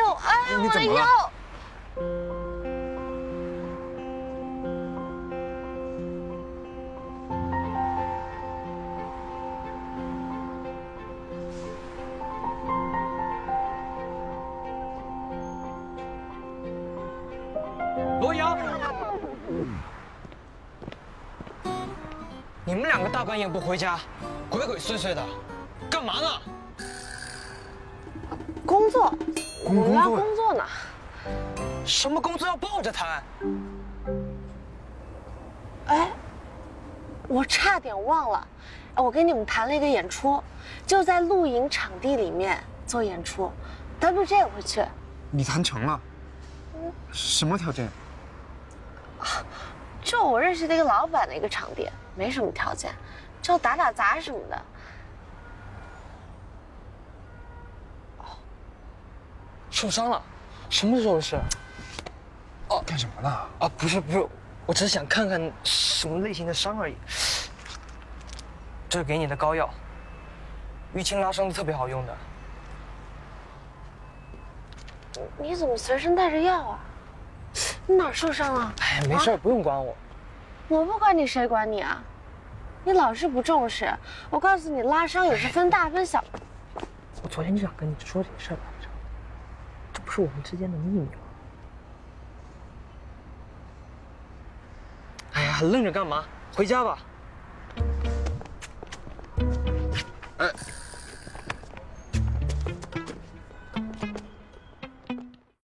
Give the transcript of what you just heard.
呦，哎呦，我的腰！罗阳，你们两个大半夜不回家，鬼鬼祟祟的，干嘛呢？工作，我们要工作呢。什么工作要抱着谈？哎，我差点忘了，哎我跟你们谈了一个演出，就在露营场地里面做演出，WJ 也会去。你谈成了？什么条件？就我认识的一个老板的一个场地，没什么条件，就打打杂什么的。受伤了？什么时候的事？哦干什么呢？啊，不是不是，我只是想看看什么类型的伤而已。这是给你的膏药，淤青拉伤的特别好用的。你怎么随身带着药啊？你哪儿受伤了？哎，没事儿，不用管我。我不管你，谁管你啊？你老是不重视，我告诉你，拉伤也是分大分小。我昨天就想跟你说这事儿是我们之间的秘密？哎呀，愣着干嘛？回家吧。